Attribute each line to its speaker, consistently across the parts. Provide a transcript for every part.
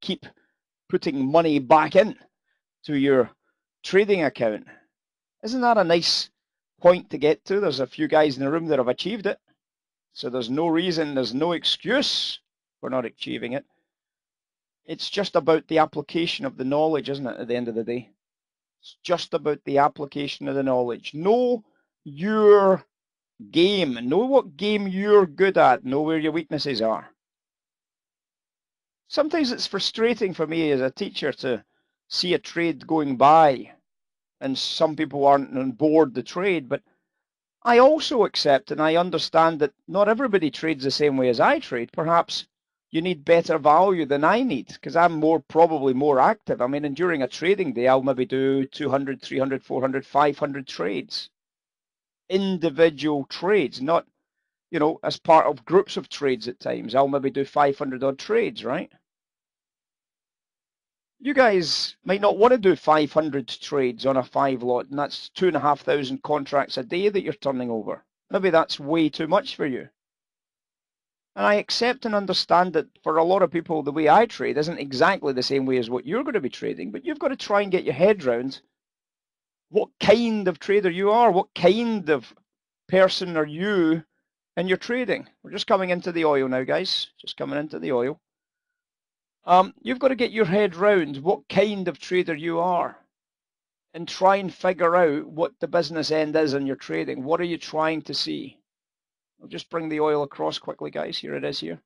Speaker 1: keep putting money back in to your trading account. Isn't that a nice point to get to? There's a few guys in the room that have achieved it. So there's no reason, there's no excuse for not achieving it. It's just about the application of the knowledge, isn't it, at the end of the day? It's just about the application of the knowledge. Know your game. Know what game you're good at. Know where your weaknesses are. Sometimes it's frustrating for me as a teacher to see a trade going by and some people aren't on board the trade, but I also accept and I understand that not everybody trades the same way as I trade. Perhaps you need better value than I need because I'm more probably more active. I mean, and during a trading day, I'll maybe do 200, 300, 400, 500 trades. Individual trades, not, you know, as part of groups of trades at times. I'll maybe do 500 odd trades, right? You guys might not want to do 500 trades on a five lot, and that's two and a half thousand contracts a day that you're turning over. Maybe that's way too much for you. And I accept and understand that for a lot of people, the way I trade isn't exactly the same way as what you're going to be trading, but you've got to try and get your head round what kind of trader you are, what kind of person are you in your trading. We're just coming into the oil now, guys, just coming into the oil. Um, you've got to get your head round what kind of trader you are and try and figure out what the business end is in your trading. What are you trying to see? I'll just bring the oil across quickly, guys. Here it is here.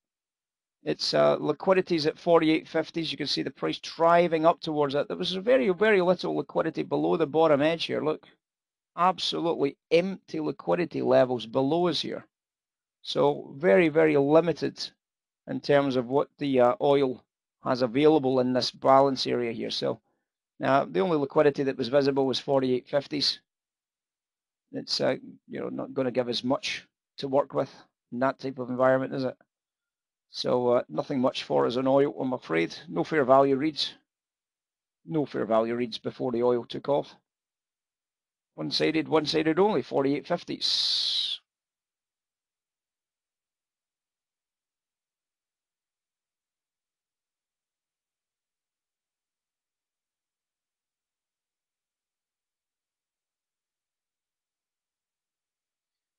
Speaker 1: It's uh, liquidity's at 48.50s. You can see the price driving up towards it. There was very, very little liquidity below the bottom edge here. Look, absolutely empty liquidity levels below us here. So very, very limited in terms of what the uh, oil has available in this balance area here. So now the only liquidity that was visible was 48.50s. It's uh, you know not going to give us much to work with in that type of environment, is it? So uh, nothing much for us on oil, I'm afraid. No fair value reads. No fair value reads before the oil took off. One-sided, one-sided only, 48.50s.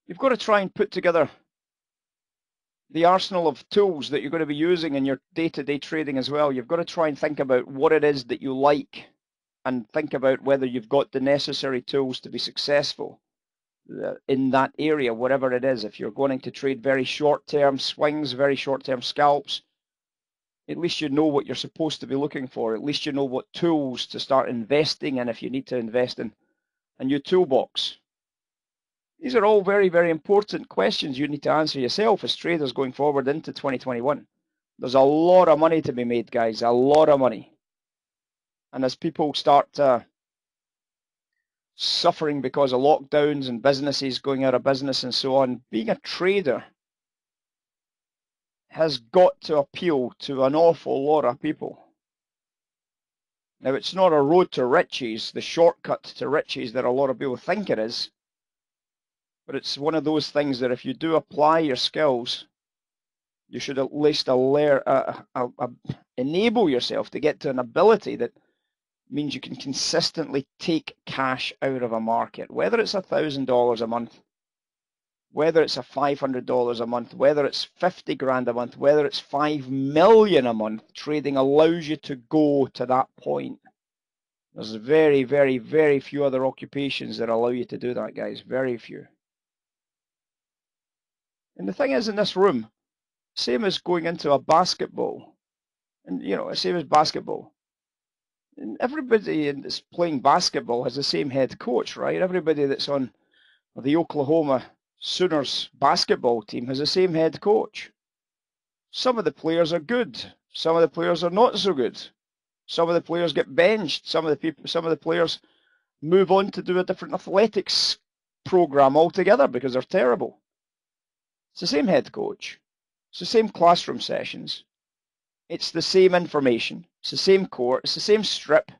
Speaker 1: you've got to try and put together the arsenal of tools that you're going to be using in your day-to-day trading as well. You've got to try and think about what it is that you like and think about whether you've got the necessary tools to be successful uh, in that area, whatever it is. If you're going to trade very short-term swings, very short-term scalps, at least you know what you're supposed to be looking for. At least you know what tools to start investing in if you need to invest in a new toolbox. These are all very, very important questions you need to answer yourself as traders going forward into 2021. There's a lot of money to be made, guys, a lot of money. And as people start uh, suffering because of lockdowns and businesses going out of business and so on, being a trader has got to appeal to an awful lot of people. Now, it's not a road to riches, the shortcut to riches that a lot of people think it is. But it's one of those things that if you do apply your skills, you should at least alert, uh, uh, uh, enable yourself to get to an ability that means you can consistently take cash out of a market, whether it's $1,000 a month, whether it's a $500 a month, whether it's 50 grand a month, whether it's 5 million a month, trading allows you to go to that point. There's very, very, very few other occupations that allow you to do that, guys. Very few. And the thing is, in this room, same as going into a basketball, and you know, same as basketball. And everybody that's playing basketball has the same head coach, right? Everybody that's on the Oklahoma Sooners basketball team has the same head coach. Some of the players are good. Some of the players are not so good. Some of the players get benched. Some of the people, some of the players move on to do a different athletics program altogether because they're terrible. It's the same head coach. It's the same classroom sessions. It's the same information. It's the same court. It's the same strip.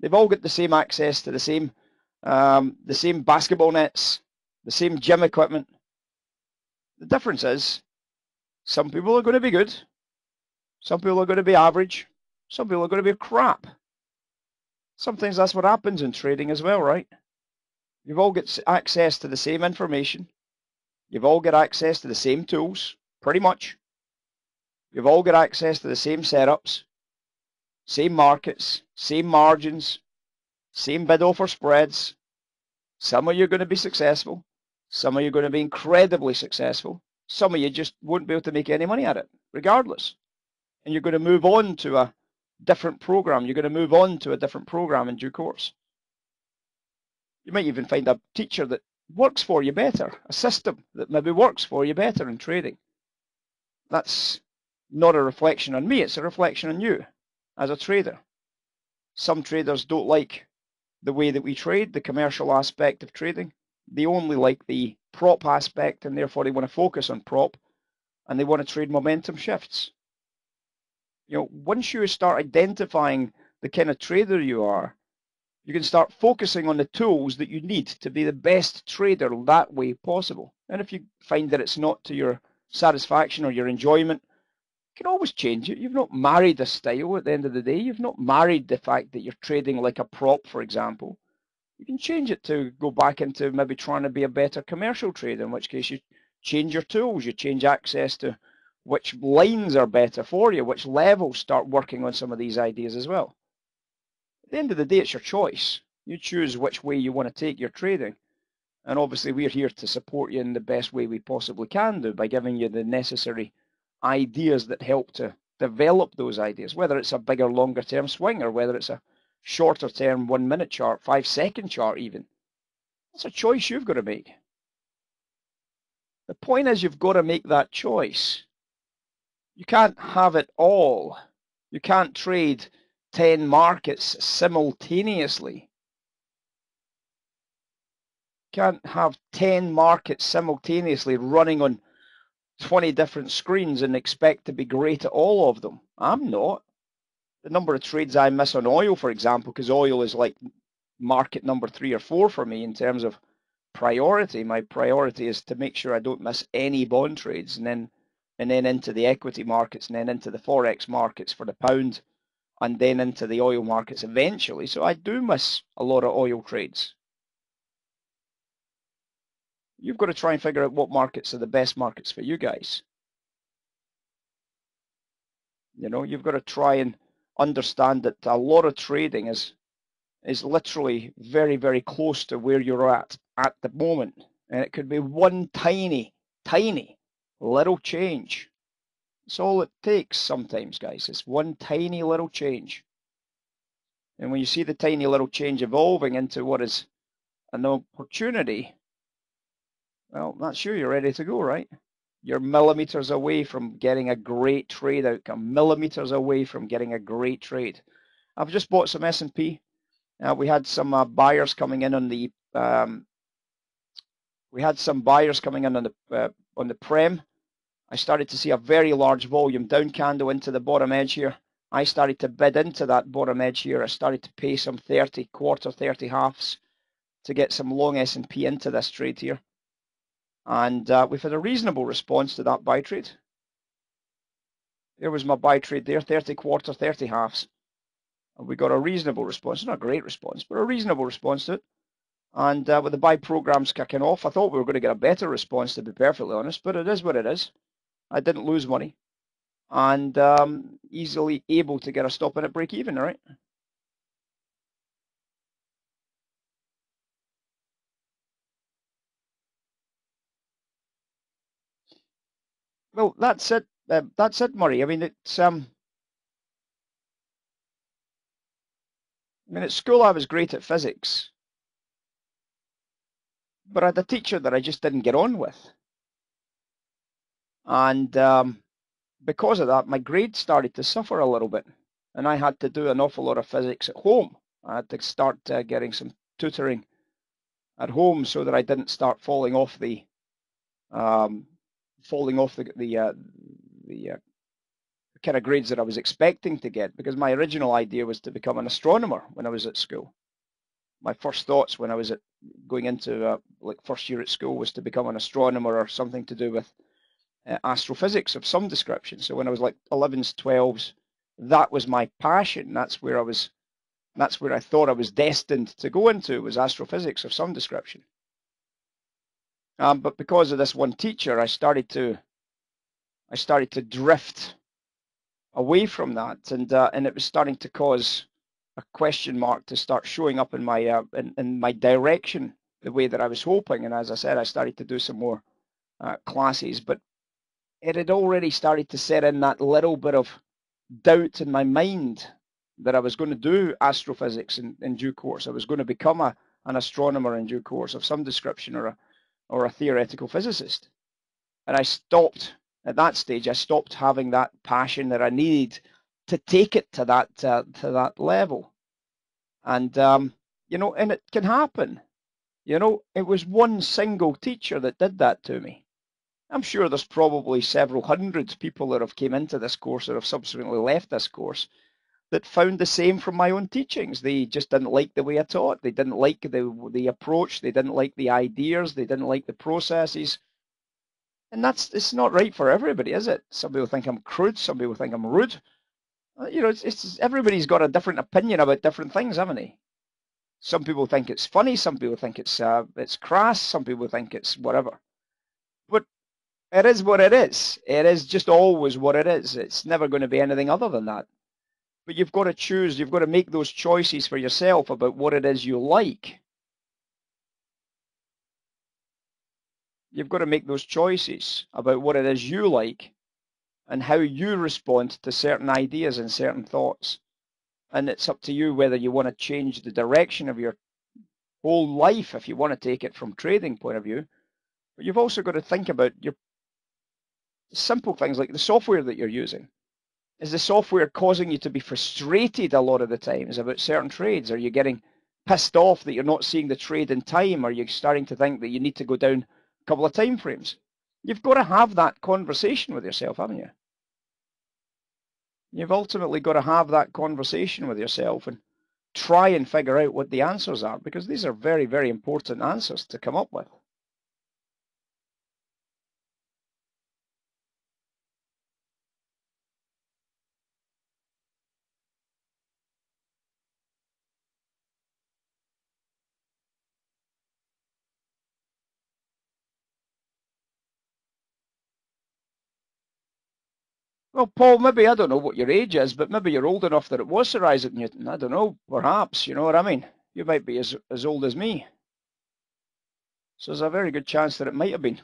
Speaker 1: They've all got the same access to the same, um, the same basketball nets, the same gym equipment. The difference is, some people are going to be good. Some people are going to be average. Some people are going to be crap. Sometimes that's what happens in trading as well, right? You've all got access to the same information. You've all got access to the same tools, pretty much. You've all got access to the same setups, same markets, same margins, same bid offer spreads. Some of you are going to be successful. Some of you are going to be incredibly successful. Some of you just won't be able to make any money at it, regardless. And you're going to move on to a different program. You're going to move on to a different program in due course. You might even find a teacher that works for you better, a system that maybe works for you better in trading. That's not a reflection on me, it's a reflection on you as a trader. Some traders don't like the way that we trade, the commercial aspect of trading. They only like the prop aspect and therefore they want to focus on prop and they want to trade momentum shifts. You know, once you start identifying the kind of trader you are, you can start focusing on the tools that you need to be the best trader that way possible. And if you find that it's not to your satisfaction or your enjoyment, you can always change it. You've not married a style at the end of the day. You've not married the fact that you're trading like a prop, for example. You can change it to go back into maybe trying to be a better commercial trader, in which case you change your tools, you change access to which lines are better for you, which levels start working on some of these ideas as well. At the end of the day, it's your choice. You choose which way you want to take your trading. And obviously, we're here to support you in the best way we possibly can do by giving you the necessary ideas that help to develop those ideas, whether it's a bigger, longer term swing or whether it's a shorter term one minute chart, five second chart, even. That's a choice you've got to make. The point is, you've got to make that choice. You can't have it all. You can't trade 10 markets simultaneously. Can't have 10 markets simultaneously running on 20 different screens and expect to be great at all of them. I'm not. The number of trades I miss on oil, for example, because oil is like market number three or four for me in terms of priority. My priority is to make sure I don't miss any bond trades and then and then into the equity markets and then into the forex markets for the pound and then into the oil markets eventually. So I do miss a lot of oil trades. You've got to try and figure out what markets are the best markets for you guys. You know, you've got to try and understand that a lot of trading is is literally very, very close to where you're at at the moment. And it could be one tiny, tiny little change it's all it takes sometimes, guys. It's one tiny little change. And when you see the tiny little change evolving into what is an opportunity, well, that's sure You're ready to go, right? You're millimeters away from getting a great trade outcome. Millimeters away from getting a great trade. I've just bought some S&P. Uh, we had some uh, buyers coming in on the um, we had some buyers coming in on the uh, on the prem I started to see a very large volume down candle into the bottom edge here. I started to bid into that bottom edge here. I started to pay some 30 quarter, 30 halves to get some long S&P into this trade here. And uh, we've had a reasonable response to that buy trade. There was my buy trade there, 30 quarter, 30 halves. And we got a reasonable response, not a great response, but a reasonable response to it. And uh, with the buy programs kicking off, I thought we were going to get a better response, to be perfectly honest, but it is what it is. I didn't lose money and um, easily able to get a stop in at break even, right? Well, that's it. Uh, that's it, Murray. I mean, it's um. I mean, at school I was great at physics, but I had a teacher that I just didn't get on with. And um, because of that, my grades started to suffer a little bit. And I had to do an awful lot of physics at home. I had to start uh, getting some tutoring at home so that I didn't start falling off the um, falling off the the, uh, the uh, kind of grades that I was expecting to get because my original idea was to become an astronomer when I was at school. My first thoughts when I was at going into uh, like first year at school was to become an astronomer or something to do with uh, astrophysics of some description. So when I was like 11s, 12s, that was my passion. That's where I was. That's where I thought I was destined to go into was astrophysics of some description. Um, but because of this one teacher, I started to, I started to drift away from that, and uh, and it was starting to cause a question mark to start showing up in my uh, in, in my direction the way that I was hoping. And as I said, I started to do some more uh, classes, but it had already started to set in that little bit of doubt in my mind that I was going to do astrophysics in, in due course. I was going to become a, an astronomer in due course of some description or a, or a theoretical physicist. And I stopped at that stage. I stopped having that passion that I needed to take it to that uh, to that level. And um, you know, and it can happen. You know, it was one single teacher that did that to me. I'm sure there's probably several hundred people that have came into this course or have subsequently left this course that found the same from my own teachings. They just didn't like the way I taught. They didn't like the the approach. They didn't like the ideas. They didn't like the processes. And that's it's not right for everybody, is it? Some people think I'm crude. Some people think I'm rude. Uh, you know, it's, it's everybody's got a different opinion about different things, haven't they? Some people think it's funny. Some people think it's uh, it's crass. Some people think it's whatever. It is what it is. It is just always what it is. It's never going to be anything other than that. But you've got to choose. You've got to make those choices for yourself about what it is you like. You've got to make those choices about what it is you like and how you respond to certain ideas and certain thoughts and it's up to you whether you want to change the direction of your whole life if you want to take it from trading point of view. But you've also got to think about your simple things like the software that you're using. Is the software causing you to be frustrated a lot of the times about certain trades? Are you getting pissed off that you're not seeing the trade in time? Are you starting to think that you need to go down a couple of time frames? You've got to have that conversation with yourself, haven't you? You've ultimately got to have that conversation with yourself and try and figure out what the answers are because these are very, very important answers to come up with. Well, Paul, maybe I don't know what your age is, but maybe you're old enough that it was Sir Isaac Newton. I don't know, perhaps, you know what I mean? You might be as, as old as me. So there's a very good chance that it might have been.